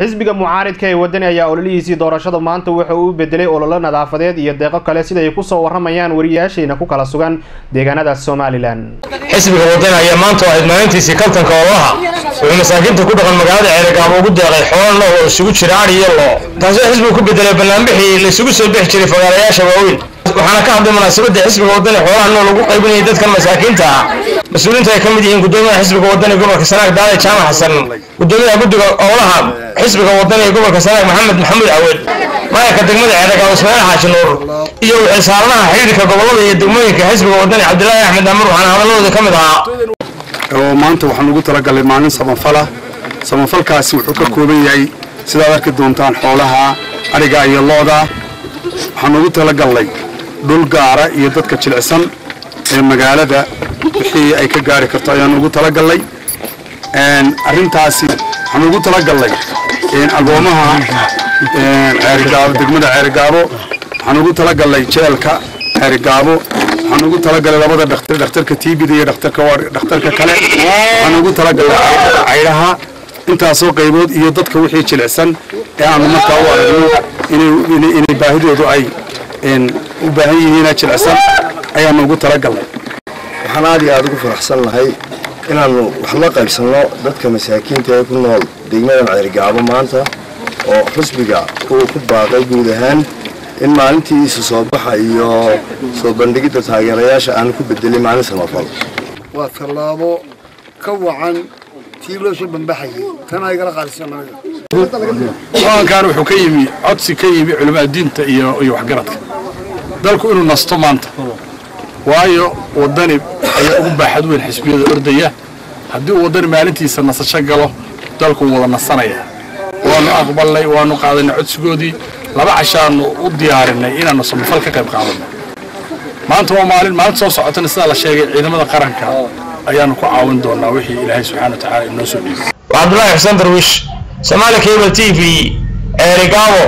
xisbiga mucaaridka ee wadani ayaa ololihiisii doorashada maanta wuxa uu u bedelay ololo nadaafadeed iyo deeqo kale sida ay ku soo waramayaan wariyaasheena ku kala sugan deegaanada somalilan xisbiga wadani ayaa maanta ahayd maalintiisii kaltanka ololaha wuxuu masaakiinta ku dhaqan magaalada ceerigaabo ugu deeqay xoolo loo oo isugu jira adhi iyo loo. Taasoo xisbigu ku bedelay banaanbixii la isugu soo bixi jiray fagaarayaasha waaweyn. Waxaana ka hadlay munaasabadda xisbiga wadani xoolaha nool ugu qaybinayay dadkan masaakiinta ah mas'uuliinta ay ka mid yihiin gudoomiyaha xisbiga wadani gobolka sanaag daale jaamac xasan. Gudoomiyaha guddiga ololaha xisbiga wadani ee gobolka sanaag maxamed maxamuud cawed maayarka degmada ceerigaabo ismaaciil xaaji nuur. Iyo wixii xidhiirka gobollada iyo degmooyinka xisbiga wadani cabdilaahi axmed amar waxaana hadalladooda ka mid ahaa. Maanta waxaan ugu talagalay maalin samafala. Samafalkaasi wuxuu ka kooban yahay sidaad arki doontaan xoolaha adhiga iyo looda. Waxaan ugu talagalnay dhul gaara iyo dadka jilicsan ee magaalada wixii ay ka gaari karto ayaan ugu talagalnay. Arrintaasi waxaan ugu talagalnay agoomaha degmada ceerigaabo waxaan ugu talagalnay jeelka ceerigaabo. Waxaan ugu talagalay labada dhakhtar dhakhtarka tiibida iyo dhakhtarka kale. Waxaan ugu talagalay caydhaha intaasoo qaybood iyo dadka wixii jilicsan ee aanu markaa u aragno inay baahidoodu ay u baahan yihiin jilicsan ayaanu ugu talagalnay waxaan aad iyo aad ugu faraxsan nahay inaannu wax la qaybsanno dadka masaakiinta ee ku nool degmadan ceerigaabo maanta oo xusbiga uu ku baaqay guud ahaan in maalintii isu soo baxa iyo soo bandhigidda taageerayaasha aanu ku bedelay maalin samafal waa tallaabo ka wacan tii loo soo bambaxayay tana igala qaadisanaga go'aankan wuxuu ka yimi codsi ka yimi culimaa diinta iyo iyo waxgaradka. Dalku inuu nasto maanta waayo wadani ayaa ugu baaxad weyn xisbiyada ordaya. Haddii uu wadani maalintiisa nasasho galo dalku wada nasanaya. Waanu aqbalnay waanu qaadanay codsigoodii. Laba cashaanu u diyaarinay inaanu samafal ka qayb qaadano maanta waa maalin maalinta soo socotana sidaa la sheegay ciidamada qaranka ayaanu ku caawin doonaa wixii ilaahay subxaana wa tacaala inoo soo dhiibay cabdulaahi xuseen darwiish somaali cable t v ceerigaabo